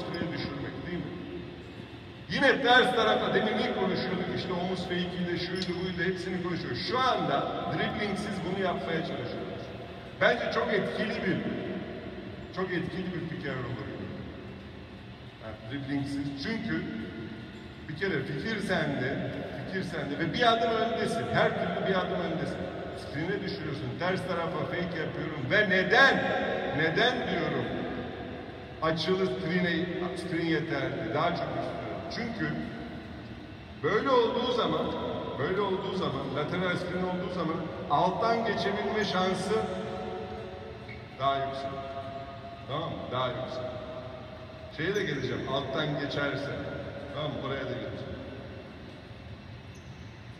screen'e düşürmek değil mi? Yine ters tarafa demin ilk konuşuyorduk işte omuz fake'iyle şuydu buydu hepsini konuşuyoruz. Şu anda dribblingsiz bunu yapmaya çalışıyoruz. Bence çok etkili bir çok etkili bir roll oyunu. Yani dribblingsiz. Çünkü bir kere fikir sende, fikir sende ve bir adım öndesin. Her türlü bir adım öndesin. Screen'e düşürüyorsun. Ters tarafa fake yapıyorum ve neden? Neden diyorum? Açılı screen'e, screen yeterli. Daha çok istiyorum. Çünkü böyle olduğu zaman böyle olduğu zaman lateral screen olduğu zaman alttan geçebilme şansı daha yüksek. Tamam mı? Daha yüksek. Şeye de geleceğim. Alttan geçerse. Tamam mı? Oraya da geleceğim.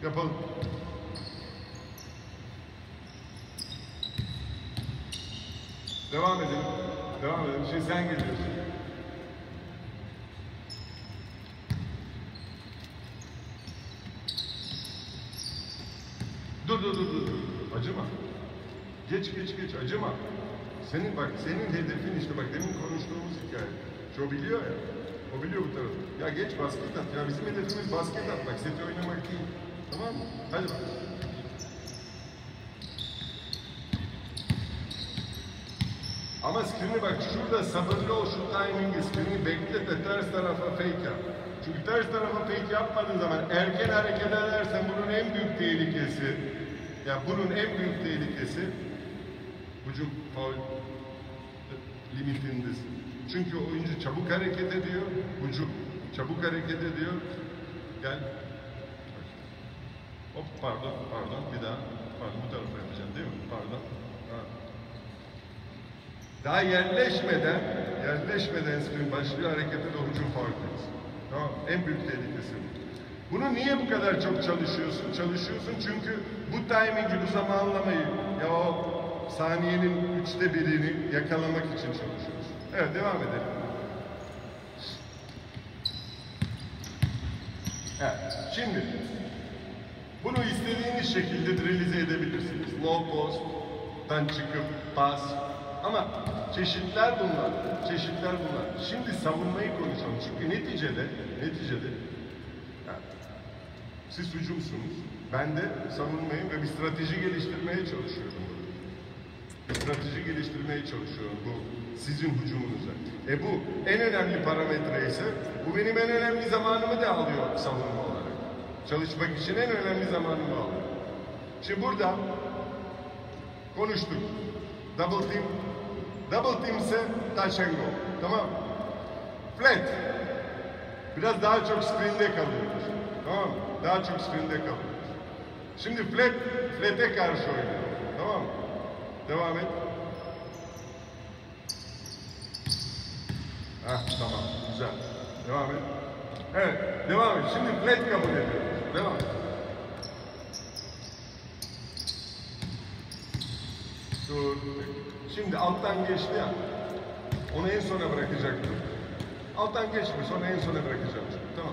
Yapalım. Devam edelim. Devam edelim. Şimdi sen geliyorsun. Dur dur dur dur. Acıma. Geç geç geç acıma. Senin bak senin hedefin işte bak demin konuştuğumuz hikaye. Şu biliyor ya. O biliyor bu tarafı. Ya geç basket at ya bizim hedefimiz basket atmak. Seti oynamak değil. Tamam mı? Hadi bak. Ama screen'i bak şurada sabırlı ol şu timing'i screen'i beklet de ters tarafa fake yap. Çünkü ters tarafa fake yapmadığın zaman erken hareket edersen bunun en büyük tehlikesi ya bunun en büyük tehlikesi hücum faul limitindesin. Çünkü oyuncu çabuk hareket ediyor, hücum çabuk hareket ediyor. Gel. Hop pardon, pardon bir daha. Pardon bu tarafa yapacağım değil mi? Pardon. Ha. Daha yerleşmeden, yerleşmeden screen başlıyor harekete hücum fauldeyiz. Tamam En büyük tehlikesi bu. Bunu niye bu kadar çok çalışıyorsun? Çalışıyorsun çünkü bu timing'i, bu zamanlamayı ya o saniyenin üçte birini yakalamak için çalışıyorsun. Evet devam edelim. Evet, şimdi bunu istediğiniz şekilde drilize edebilirsiniz. Low post'tan çıkıp pas. Ama çeşitler bunlar. Çeşitler bunlar. Şimdi savunmayı konuşalım. Çünkü neticede, neticede yani, siz hücumsunuz. Ben de savunmayı ve bir strateji geliştirmeye çalışıyorum. Bir strateji geliştirmeye çalışıyorum bu sizin hücumunuza. E bu en önemli parametre ise bu benim en önemli zamanımı da alıyor savunma olarak. Çalışmak için en önemli zamanımı alıyor. Şimdi burada konuştuk. Double team. Double team ise touch and go. Tamam? Flat. Biraz daha çok screen'de kalıyoruz. Tamam mı? Daha çok screen'de kalıyoruz. Şimdi flat, flat'e karşı oynuyoruz. Tamam mı? Devam et. Hah tamam. Güzel. Devam et. Evet. Devam et. Şimdi flat kabul ediyoruz. Devam et. Dur. Şimdi alttan geçti ya. Onu en sona bırakacaktım. Alttan geçmiş, onu en sona bırakacağım. Tamam.